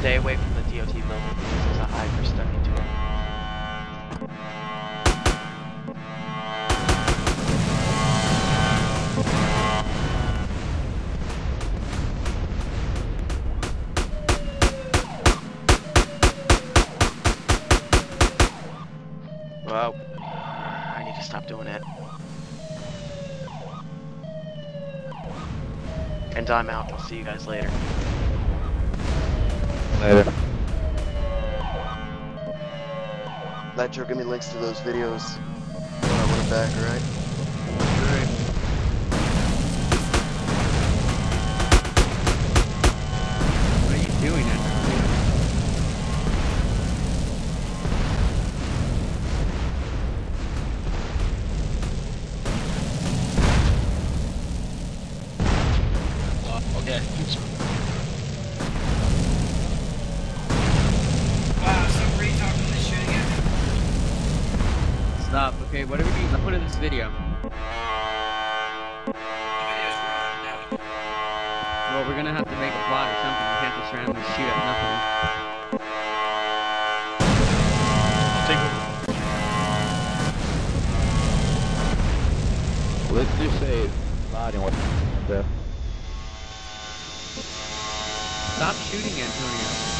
Stay away from the DOT building because there's a high stuck into it. Well, I need to stop doing it. And I'm out. I'll see you guys later. Later. Nitro, give me links to those videos when I want it back, alright? What are you doing, Antonio? okay. Stop. Okay, whatever you put in this video. The video's running. Well, we're gonna have to make a plot or something. We can't just randomly shoot at nothing. Let's just say Laden what the Stop shooting, Antonio.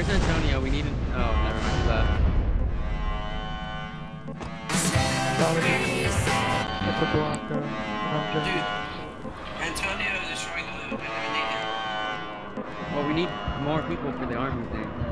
Where's Antonio? We need an- Oh, never mind, he's left. Dude, Antonio is destroying the loot. Well, we need more people for the army thing.